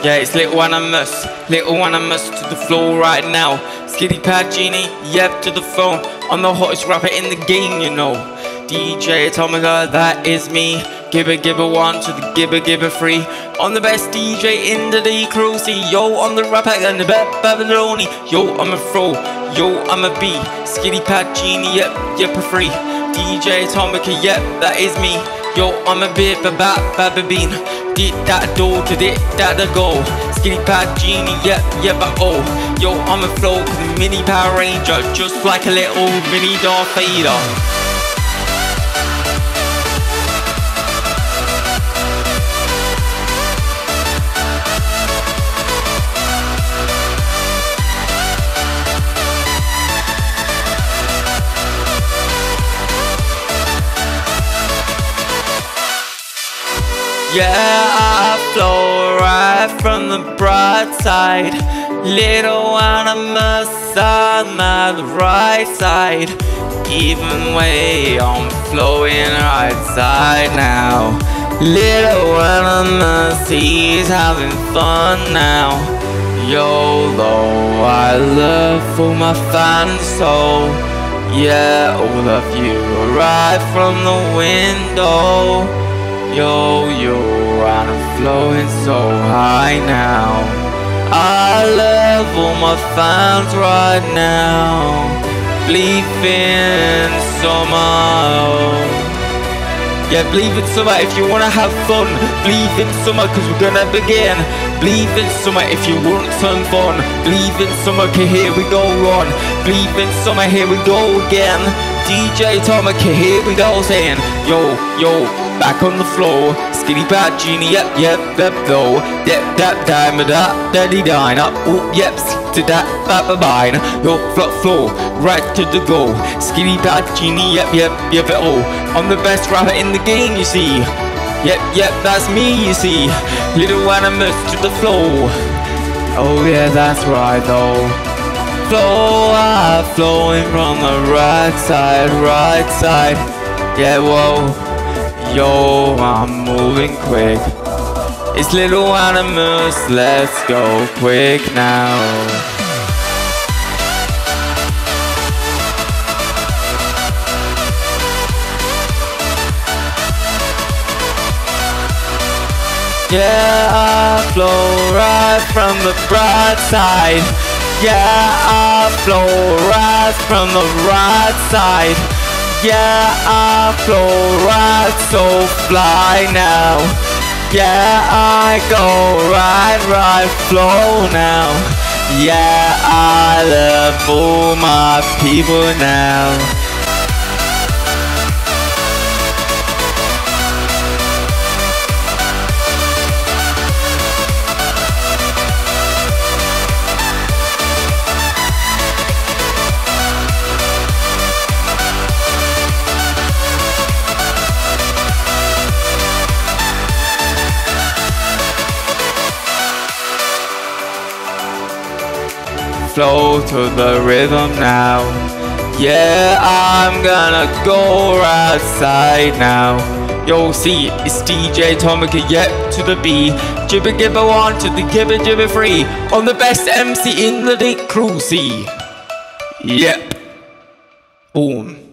Yeah, it's Lil Anthonyms, Lil Anthonyms to the floor right now. Skitty Pad Genie, yep, to the phone. I'm the hottest rapper in the game, you know. DJ Atomica, that is me. Gibber Gibber 1 to the Gibber Gibber 3. I'm the best DJ in the D. See, yo, I'm the rapper and the best Babyloni. Yo, I'm a fro, yo, I'm a B. Skitty Pad Genie, yep, yep, a free. DJ Atomica, yep, that is me. Yo, I'm a bit of a bat, babba bean. Did that door to did that the go. Skinny pad genie, yep, yep, but oh. Yo, I'm a flow, mini Power Ranger, just like a little mini Darth Vader. Yeah, I flow right from the bright side. Lil Anthonyms on my right side. Even way I'm flowing right side now. Lil Anthonyms, he's having fun now. YOLO, I love for my fans so. Yeah, all of you right from the window. Yo, yo, I'm flowing so high now. I love all my fans right now. Believe in summer. Yeah, believe in summer if you wanna have fun. Believe in summer cause we're gonna begin. Believe in summer if you want some fun. Believe in summer cause here we go on. Believe in summer, here we go again. DJ Tomica, here we go saying, yo, yo, back on the floor. Skinny bad genie, yep, yep, yep, though. Yep, that time, that, daddy dine. Oh, yep, to that, that, bye, Yo, flop floor, right to the goal. Skinny bad genie, yep, yep, yep, oh. I'm the best rapper in the game, you see. Yep, yep, that's me, you see. Lil Anthonyms to the floor. Oh, yeah, that's right, though flow, I'm flowing from the right side, right side. Yeah, whoa, yo, I'm moving quick. It's little animals, let's go quick now. Yeah, I flow right from the bright side. Yeah, I flow right from the right side. Yeah, I flow right so fly now. Yeah, I go right, right, flow now. Yeah, I love all my people now. Flow to the rhythm now. Yeah, I'm gonna go outside now. Yo, see, it's DJ Tomica, yep, to the B. Jibber Gibber 1 to the Gibber Gibber 3. On the best MC in the Crew, see. Yep. Boom.